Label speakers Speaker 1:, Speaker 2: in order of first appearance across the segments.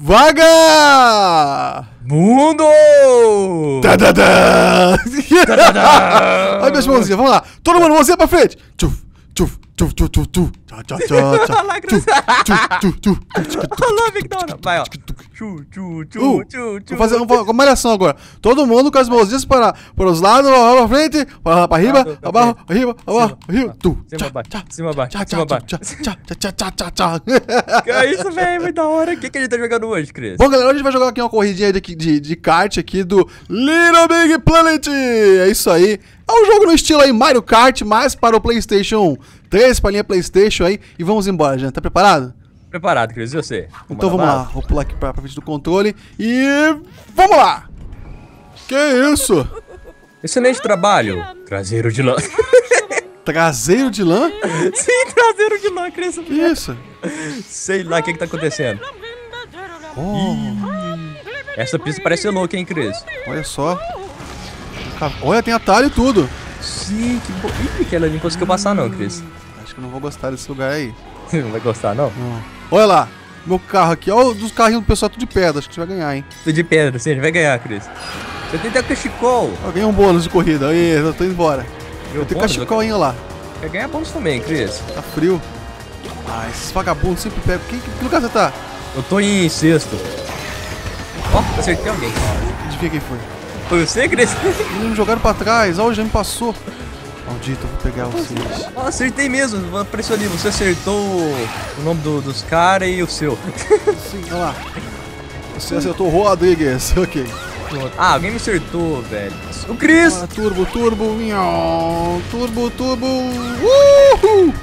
Speaker 1: Vaga!
Speaker 2: Mundo!
Speaker 1: Tadadá! Ai, minhas mãozinhas, vamos lá. Todo mundo, mãozinha pra frente. Tchuf, tchuf, tchuf, tchuf, tchuf, tchuf. Tchá, tchá, tchá, tchá. Tchuf, tchuf, tchuf.
Speaker 2: Olha lá, McDonald's. Vai, ó. Tchu, tchu, tchu,
Speaker 1: Uh,
Speaker 2: tchu, tchu.
Speaker 1: Vamos fazer uma, uma malhação agora. Todo mundo com as mãozinhas para, para os lados, para frente, para, para riba,
Speaker 2: Lado, pra
Speaker 1: abaixo,
Speaker 2: frente.
Speaker 1: riba, abaixo, riba. Tu,
Speaker 2: Cima, baixo. Cima, baixo. Cima, baixo.
Speaker 1: tchá, tchá, tchá, tchá, tchá, tchá.
Speaker 2: Que é isso, velho? Muito da hora. O que, que a gente tá jogando hoje, Cris?
Speaker 1: Bom, galera, hoje a gente vai jogar aqui uma corridinha de, de, de kart aqui do Little Big Planet. É isso aí. É um jogo no estilo aí Mario Kart, mas para o PlayStation 3, para a linha PlayStation aí. E vamos embora, Jean. Tá preparado?
Speaker 2: Preparado, Cris. E você?
Speaker 1: Então vamos lá. Vou pular aqui pra, pra frente do controle e vamos lá. Que isso?
Speaker 2: Excelente trabalho. Traseiro de lã.
Speaker 1: Traseiro de lã?
Speaker 2: Sim, traseiro de lã, Cris.
Speaker 1: Que isso?
Speaker 2: Sei lá o que que tá acontecendo.
Speaker 1: Oh,
Speaker 2: Essa pista parece ser louca, hein, Cris?
Speaker 1: olha só. Olha, tem atalho e tudo.
Speaker 2: Sim, que bo... Ih, aquela ali não conseguiu passar não, Cris.
Speaker 1: Acho que eu não vou gostar desse lugar aí.
Speaker 2: Não vai gostar, não?
Speaker 1: Não. Olha lá. Meu carro aqui. Olha os carrinhos do pessoal tudo de pedra. Acho que você vai ganhar, hein?
Speaker 2: Tô de pedra, sim, a gente vai ganhar, Cris. Você tem até cachecol.
Speaker 1: Eu ganhei um bônus de corrida. Aí, eu tô indo embora. Eu tenho
Speaker 2: bônus?
Speaker 1: cachecolinho lá.
Speaker 2: Quer ganhar bônus também, Cris.
Speaker 1: Tá frio. Ah, esses vagabundos sempre pegam. Que, que, lugar você tá?
Speaker 2: Eu tô em sexto. Ó, acertei alguém.
Speaker 1: Adivinha quem foi?
Speaker 2: Foi você, Cris?
Speaker 1: Eles me jogaram pra trás. Olha, já me passou. Maldito, eu vou pegar vocês.
Speaker 2: Ó, acertei mesmo. Apareceu ali, você acertou o nome do- dos caras e o seu.
Speaker 1: Sim, olha lá. Você acertou o Rodrigues. Ok.
Speaker 2: Ah, alguém me acertou, velho. O Cris!
Speaker 1: Ah, turbo, turbo. Miau. Turbo, turbo. Uhul!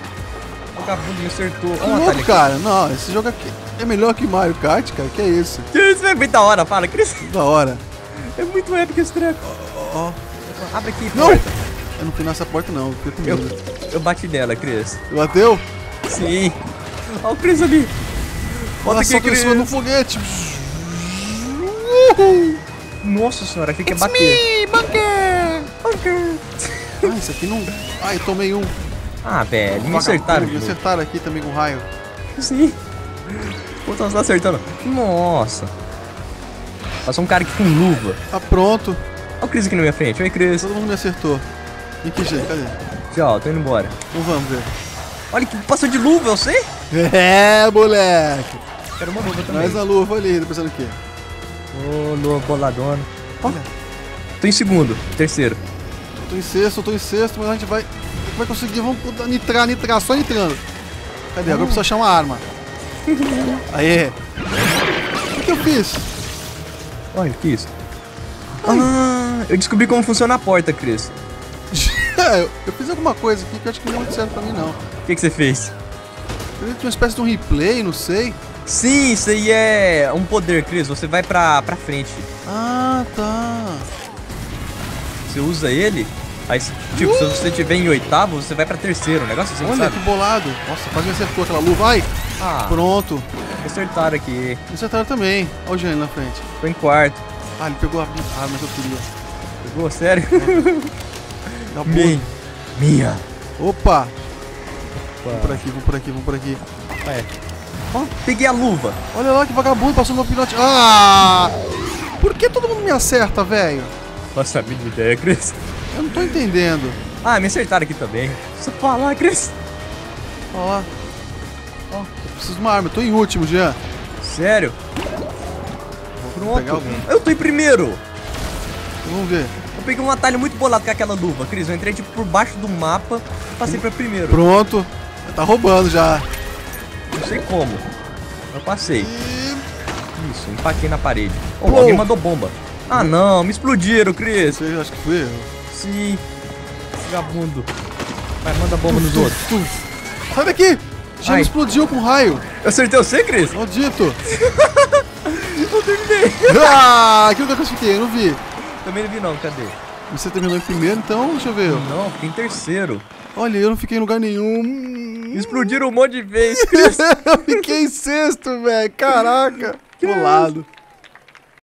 Speaker 2: O vagabundo me acertou. Ó, atalho
Speaker 1: louco,
Speaker 2: aqui.
Speaker 1: cara. Não, esse jogo aqui é melhor que Mario Kart, cara. Que é isso?
Speaker 2: Cris, é muito da hora, fala, Cris.
Speaker 1: Da hora.
Speaker 2: É muito épico esse treco.
Speaker 1: Ó.
Speaker 2: Abre aqui,
Speaker 1: Não!
Speaker 2: porta.
Speaker 1: Eu não fui nessa porta, não. Eu com
Speaker 2: Eu,
Speaker 1: medo.
Speaker 2: eu bati nela, Cris.
Speaker 1: Bateu?
Speaker 2: Sim. Ó o Cris ali. Bota
Speaker 1: Ela
Speaker 2: aqui,
Speaker 1: solta em
Speaker 2: Cris.
Speaker 1: cima do foguete. Uhul.
Speaker 2: Nossa senhora, achei que ia bater.
Speaker 1: Ah, isso aqui não... Ai, tomei um.
Speaker 2: Ah, velho, me acertaram.
Speaker 1: Me acertaram aqui também com raio.
Speaker 2: Sim. Pô, tá acertando. Nossa. Passou um cara aqui com luva.
Speaker 1: Tá pronto.
Speaker 2: Olha o Cris aqui na minha frente. Oi, Cris.
Speaker 1: Todo mundo me acertou. E que jeito, cadê?
Speaker 2: Tchau, tô indo embora.
Speaker 1: Então vamos ver.
Speaker 2: Olha que passou de luva, eu sei.
Speaker 1: É, moleque.
Speaker 2: Quero uma luva também.
Speaker 1: Mais a luva ali, tá pensando o quê?
Speaker 2: Ô, luva boladona. Ó, tô em segundo, terceiro.
Speaker 1: Tô em sexto, eu tô em sexto, mas a gente vai... Vai conseguir, vamos nitrar, nitrar, só nitrando. Cadê? Agora eu preciso achar uma arma. Aê. O que, que eu fiz?
Speaker 2: Olha, que isso? Ah, eu descobri como funciona a porta, Cris.
Speaker 1: Eu eu fiz alguma coisa aqui que eu acho que não é muito certo pra mim, não.
Speaker 2: O que, que você fez?
Speaker 1: Eu tinha uma espécie de um replay, não sei.
Speaker 2: Sim, isso aí é um poder, Cris. Você vai pra, pra frente.
Speaker 1: Ah, tá.
Speaker 2: Você usa ele, aí, tipo, se você tiver em oitavo, você vai pra terceiro. Um negócio assim,
Speaker 1: Olha
Speaker 2: sabe?
Speaker 1: que bolado. Nossa, quase me acertou aquela luva. Ai,
Speaker 2: Ah,
Speaker 1: pronto.
Speaker 2: acertaram aqui.
Speaker 1: Acertaram também. Olha o Jânio na frente.
Speaker 2: Tô em quarto.
Speaker 1: Ah, ele pegou a arma que eu queria.
Speaker 2: Pegou? Sério?
Speaker 1: Dá
Speaker 2: Minha.
Speaker 1: boa.
Speaker 2: Minha.
Speaker 1: Opa. Vamos por aqui, vamos por aqui, vamos por aqui.
Speaker 2: É. Ó, peguei a luva.
Speaker 1: Olha lá que vagabundo passou no pilote. Ah! Por que todo mundo me acerta, velho?
Speaker 2: Nossa, a mínima ideia, Cris.
Speaker 1: Eu não tô entendendo.
Speaker 2: Ah, me acertaram aqui também. Só falar, Cris.
Speaker 1: Olha lá. Ó, eu preciso de uma arma. Eu tô em último, Jean.
Speaker 2: Sério?
Speaker 1: Vou
Speaker 2: Pronto. Eu tô em primeiro.
Speaker 1: Vamos ver.
Speaker 2: Eu peguei um atalho muito bolado com aquela luva, Cris. Eu entrei tipo por baixo do mapa e passei pra primeiro.
Speaker 1: Pronto. Tá roubando já.
Speaker 2: Não sei como. Eu passei. Isso, empaquei na parede. Oh,
Speaker 1: Plou.
Speaker 2: alguém mandou bomba. Ah não, me explodiram, Cris.
Speaker 1: Você, acho que fui eu.
Speaker 2: Sim. Vagabundo. Vai, manda bomba nos outros.
Speaker 1: Tu. Sai daqui! Já
Speaker 2: Ai.
Speaker 1: explodiu com raio.
Speaker 2: Eu acertei você, Cris?
Speaker 1: Maldito.
Speaker 2: Eu terminei.
Speaker 1: ah, aquilo que eu classifiquei, eu não vi.
Speaker 2: Também não vi não, cadê?
Speaker 1: Você terminou em primeiro, então deixa eu ver.
Speaker 2: Não, fiquei em terceiro.
Speaker 1: Olha, eu não fiquei em lugar nenhum.
Speaker 2: Me explodiram um monte de vezes,
Speaker 1: eu fiquei em sexto, velho. Caraca. Bolado.